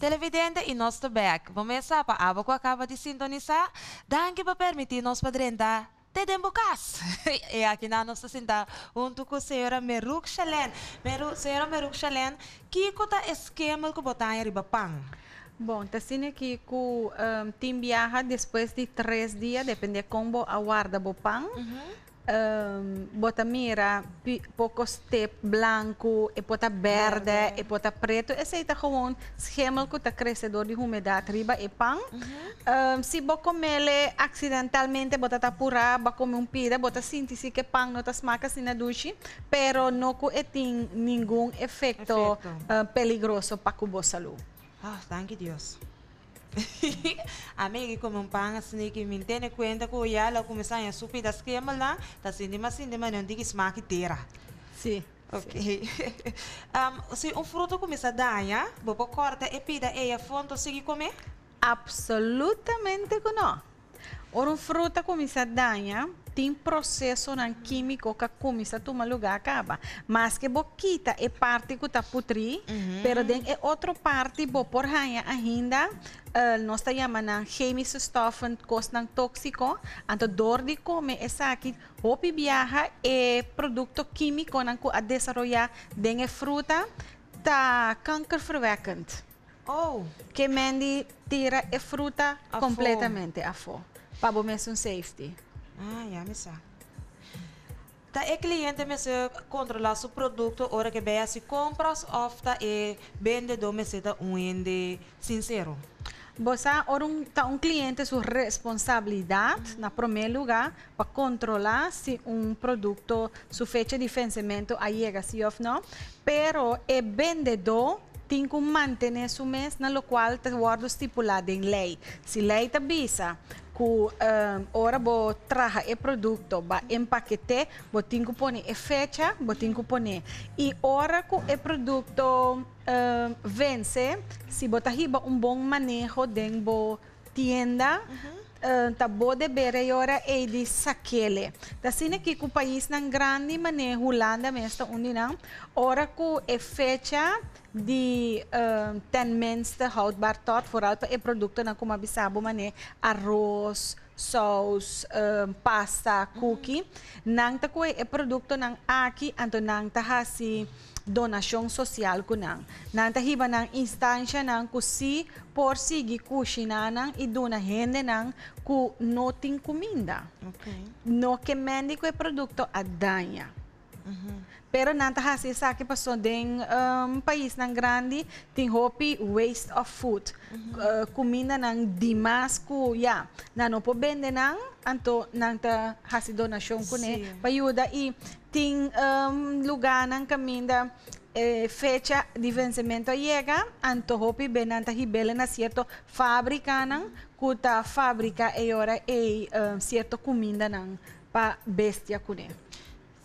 Televidente e nosso back. Vamos para a que acaba de sintonizar. Danke por permitir nos padrinhar. Te dembocas. e aqui na nossa cinta, junto com a senhora Meruk Chalen. Meru, senhora Meruk Chalen, que tá esquema que botar em Ribapang? Bom, tá sendo aqui que o um, team viaja depois de três dias, depende de como aguarda o pão. Uhum um, bota mira, pouco step branco, e bota verde, e bota preto. Esse é gewoon schemel que está crescedor de umidade riba e pão. Uhum. Um, se você comer acidentalmente, bota tapura, ba comer um pida, bota sentir que pão não tá smaca assim na duche, pero não tem nenhum efeito, efeito. Uh, peligroso para a saúde. Ah, thank you, Deus. Amigo, como um pang assim que me entende conta que ela começar a subir das queimas lá, tá sendo mas assim, mas não diga smack inteira. Sim. Ok. um, se um fruto começa a dar, já, você corta e pida e a fonte seguir comer? Absolutamente que não. Ora, um fruto começa a dar, tem processo não químico que começa a tomar lugar acaba. Mas que boquita é parte que está putri, uhum. é outra parte bo por hanya ainda uh, nós está chamando químicos stoffen costam tóxico, anto dor de comer essa aqui hopi viaja é produto químico não a desenvolver den é fruta tá cancerverwekkend. Oh. Que mendi tira a fruta a completamente a fora. Para o mesmo safety. Ah, ja, missa. Da é cliente me se controlar seu produto, hora que vai se compras, ou tá é vendedor me se um ende sincero. Você ora um, tá um cliente sua responsabilidade, na primeiro lugar, para controlar se um produto, sua fecha de vencimento, chega se ou não, pero é vendedor tem que manter o mês, na qual está estipulado em lei. Se lei está bisa, ku um, ora bo traha e produto ba empaquete bo tingu fecha bo tingu pone e ora ku e produto um, vence si bo tahiba um bom manejo den bo tienda uh -huh. Uh, ta bode bere ora e di sakele. Da sine que o país nan grande manejo Holanda mesta undi nan ora ku e fecha de uh, ten minste houdbaar tot, vooral bij producten dan kom bisabo mané arroz, saus, um, pasta, cookie. Mm. Nang ta ko e produkto ng aki anto nang ta hasi donasyon social ko nang. Nang ta hiba ng instansya nang kusi por sigi kushina nang iduna hende nang ku noting kuminda. Okay. No que mendi ko e produkto adanya. -hmm. Pero nanta hasi sa akin paso ding um, país ng grande ting hopi waste of food. -hmm. uh, kumina ng dimas ko ya. Nano po bende ng anto nang ta hasi donasyon ko ne payuda i ting um, lugar ng kaminda eh, fecha de vencimento llega, anto hopi benanta hibele na cierto fábrica nang kuta fábrica e ora e um, cierto comida nang pa bestia kune.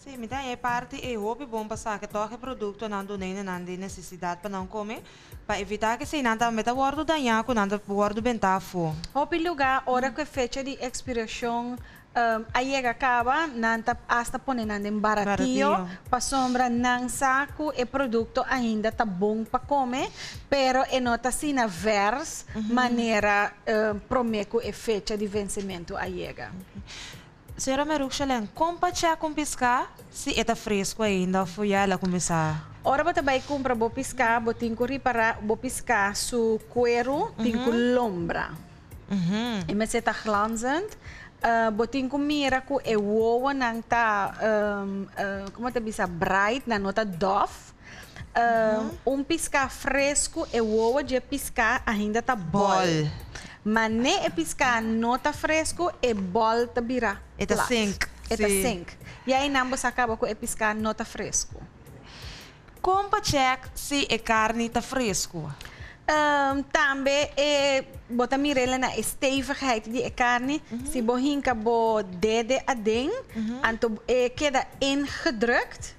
Sim, então é parte é hobby bom passar que toque produto não do nem não de necessidade para não comer, para evitar que se não tá meta guardo danhar com não guardo bentafo. Hobby lugar hora que fecha de expiração um, aí acaba, nanta hasta pone nanda em baratinho, para sombra não saco e produto ainda tá bom para comer, pero é nota assim na vers uhum. maneira um, promeco e fecha de vencimento aí. Uhum. Senhora Meruxalen, como para com piscar se está fresco ainda foi ela começar? Ora você vai comprar bo piscar, bo tem que reparar, bo piscar su cuero, tem que lombra. Uhum. E mas está glanzend, uh, bo tem que mira que é uova não tá, um, uh, como te bisa, bright, na nota dof. Um, uhum. um piscar fresco é uova de piscar ainda tá bol. bol. Mas nem é piscar não fresco e volta virar. É tá sink. É tá sink. E aí ambos acaba com é piscar não fresco. Como check se é carne tá fresco? Um, também é bota mirela na stevigheid de carne. Uhum. Se bohinka bo dede adem, uhum. anto é queda ingedrukt.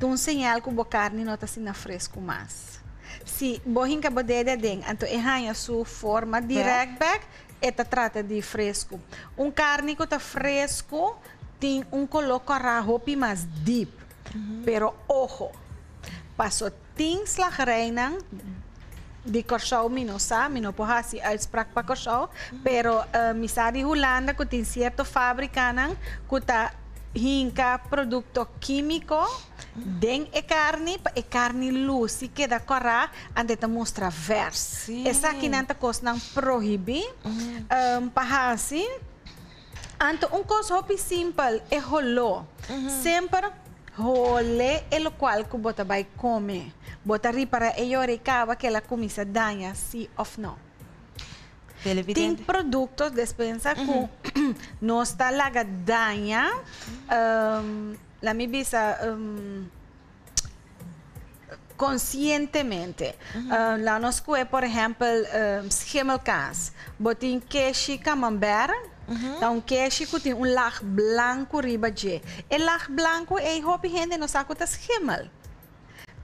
Toen sinal que bo carne não tá assim fresco mais se bohin ka bodega ding, anto ihanha su forma direct back, eta trata de fresco. Um carne que está fresco tem um coloco rahopi mais deep, uhum. pero ojo, passo tem slagrijnen di Korsau minosa, mino po hasi uitspraak pa Korsau, pero uh, misari Holanda ko tin cierto fábrica nang kuta hinka produkto químico den e carne e carne luci que da corra ande ta mostra vers. Sim. Essa aqui nanta cos nang prohibi um, pahasi anto un cos hopi simple e holo. Sempre hole e lo qual ku bota vai come. Bota ri para e cava que la comisa danha si of no. Tem produtos despensa com não está laga danha um, la mi bisa um, conscientemente. Uh, la nos cue, por exemplo, um, schimmelkaas. Botin queixe camembert. Então, queixe que tem um lag branco riba de. E lag branco é hopi gente no saco ta schimmel.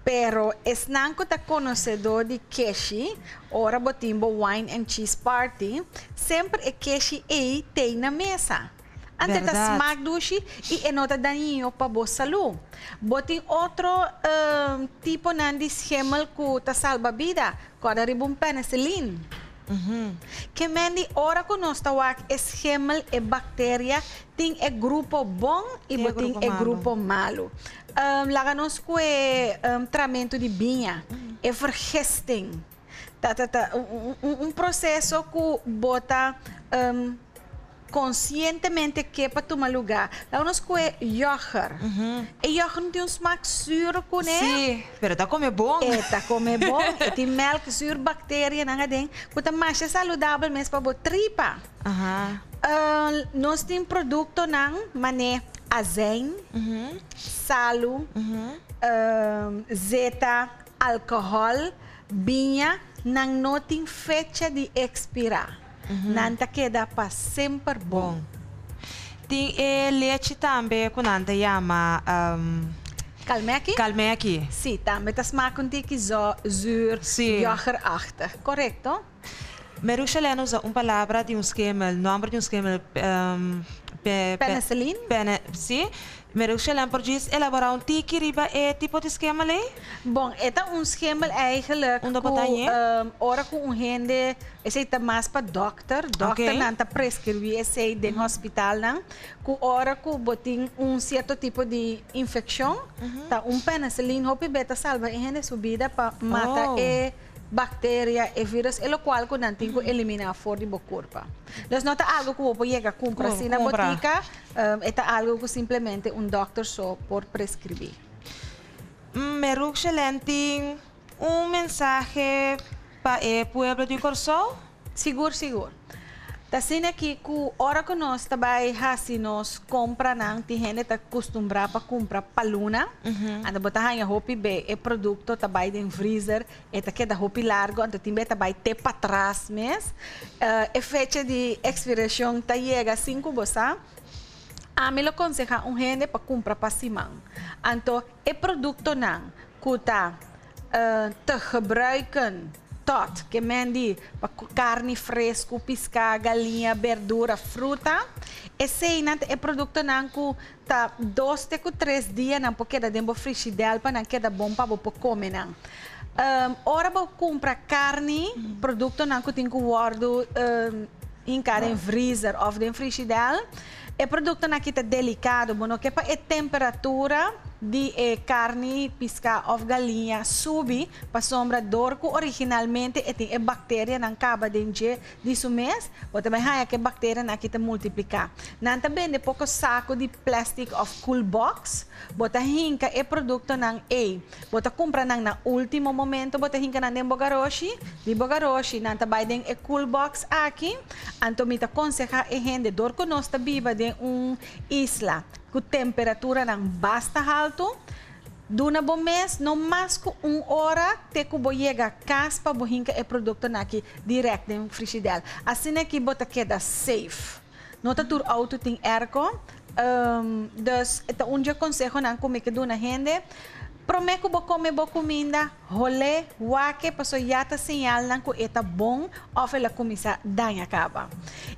Pero es nanko ta conhecedor de queixe, ora botimbo wine and cheese party, sempre é queixe e tem na mesa. Ante ta Verdade. smaak dushi e enota daninho pa bo salu. Boting outro um, tipo di schemel ku ta salva vida, kada ribum penicillin. Uhum. Que mendi ora ko nos tawak schemel e bacteria ting e grupo bom e e boting grupo malo. Um, laga nos ku e um, tratamento de binha, e vergesting. Ta, ta, ta, um, um, um processo que bota um, conscientemente que para tomar lugar. Laga nos ku e yoghurt. E yoghurt não tem um zuur ku né? Sim, pero tá como é bom. Eta come bom, e tem melk, zuur, bactéria, nanga ding. Kuta mais saudável mesmo para botar tripa. Aham. Uh, nós temos produto ng mané azeite, Uhum. salo, Uhum. um, zeta, álcool, binha, não tem fecha de expirar. Nanta queda para sempre bom. Tem eh, leite também, que nanta chama um, Calme aqui? calme aqui. Sim, também smaak um tique zo, zuur, Sim. yoghurtachtig. Correcto? Meru Chalene usa uma palavra de um esquema, nome de um esquema. Um, pe, pe- Penicillin? Pene, sim. Meru Chalene por diz elaborar um tiki riba é tipo de esquema ali? Bom, ito un schemel eigenlijk Onda ku, um, ora ku un hende ese ita mas pa dokter, dokter Ok. nanta prescrevi ese de hospital nang ku ora ku boting un cierto tipo de infección, ta un penicillin hopi beta salva e hende su vida pa mata Oh. e bacteria e vírus, lo qual ku nanting ku elimina for di bo corpo. Dus nota algo ku po llega compra Ku- si na compra. botica, um, ita algo ku simplemente un doctor so por prescribir. Meru Chalene tem um mensagem para o pueblo de Corsol? Sigur, sigur. Tasin aqui ku ora ko nos tabay hasi nos compra nang tihene ta costumbra pa compra paluna. Anda botahan ya hopi be e produkto tabay din freezer eta queda hopi largo anda timbe tabay te pa trás mes. Uh, e fecha de expiração ta llega 5 bosa. A mi lo aconseja un gente para comprar para simang. Anto, e producto nang kuta uh, te gebruiken tot que men die pa cu- carne fresco, pisca, galinha, verdura, fruta. E sei nat e producto nang ku ta dos te ku tres dias nang porque da dembo frigidel pa nang queda bom pa bo po comer nang. Um, ora bo compra carne, produto nang ku ting ku guardo um, em cara em freezer of em frigidel. É produto na kita delicado, bono que pa e temperatura de eh, carne, pisca of galinha subi pa sombra dorco originalmente e tem e bactéria nang caba denje de mês, o também haya que bactéria na kita multiplicar. Nan também de pouco saco de plastic of cool box, bota hinka e produto nang A. Bota compra nang na último momento, bota hinka nang den bogaroshi, di bogaroshi, nan tabay den e cool box aqui, anto mita conseja e gente dorco nosta biba de um isla, com temperatura nang basta alto, Duna bom mês, no mais que uma hora, te que bo chega caspa, bo hinka e produto naki direct em frigideira. Assim é que bota queda safe. Nota tur auto tem erco. Um, dus, ito un dia consejo nang kumi que duna gente. Prometo bo come bo comida, rolê, wake, paso yata señal nang ko eta bom, of la comisa daña acaba.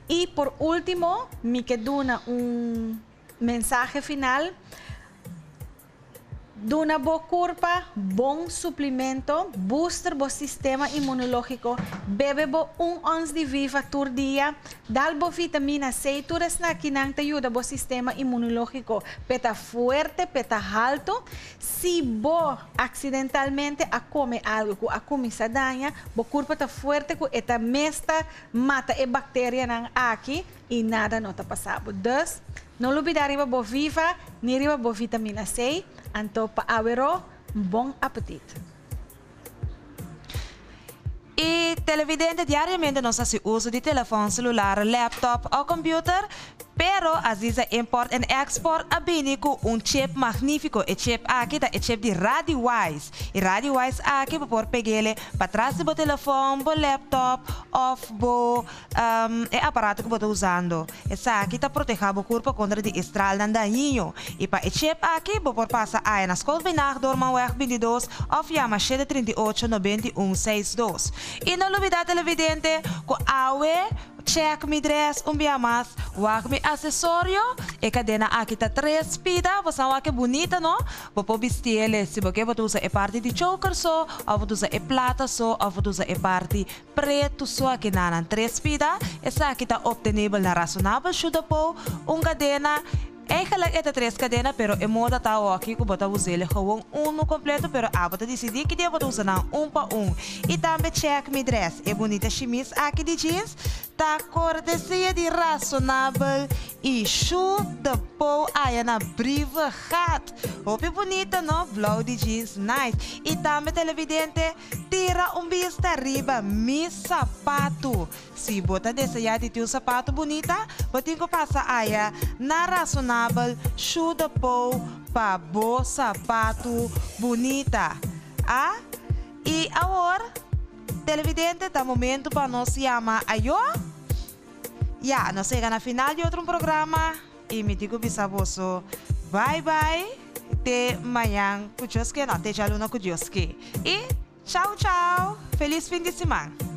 E por último, me que duna um mensagem final. Duna bo curpa, bom suplemento, booster bo sistema imunológico, bebe bo un ons de viva tur dia, dal bo vitamina C, turas na kinang te ayuda bo sistema imunológico, peta fuerte, peta alto, si bo accidentalmente a come algo a come sa bo curpa ta fuerte ku eta mesta mata e bacteria nang aqui e nada não tá passado. Dus, não olvidar riba bo viva, ni riba bo vitamina C, para um bom apetite. E televidente diariamente nós fazemos uso de telefone celular, laptop ou computer Pero Aziza import en export abini com um chip magnífico. E chip aqui tá e chip de RadioWise. E RadioWise aqui por pegar para trás do telefone, do laptop, ou do um, é aparato que você usando. Essa aqui tá proteger o corpo contra de estral daninho. E para e chip aqui você passa aí na escola binar dorma weg 22 ou chama 38 91 62. E não olvidar televidente com awe check mi dress um dia mais, wak mi acessório, e cadena aqui tá três pida, você vai que bonita, não? Vou pôr ele, se você vai usar a parte de choker só, ou vou usar a plata só, ou vou usar a parte preto só, aqui na três pida, essa aqui tá obtenível na razonável, chuda pô, um cadena Eigenlijk é três cadenas, pero é moda tá aqui que bota usar gewoon um no completo, pero a bota decidir que bota usar um para um. E também check me dress, é bonita chemise aqui de jeans, tá cortesia de razonável e shoe de pou aí na briva hat. Hope bonita, não? Blauw de jeans, nice. E também televidente, tira um vista arriba, mi sapato. Se bota desejar de ter um sapato bonita, botinho que passa aí na razonável de pou para bo sapato bonita. Ah? E agora, televidente, tá momento para nós chamar ayo. Ya, nós chega na final de outro programa e me digo bisaboso, bye bye, até amanhã, com Deus que não, até já luna com Deus que. E tchau, tchau, feliz fim de semana.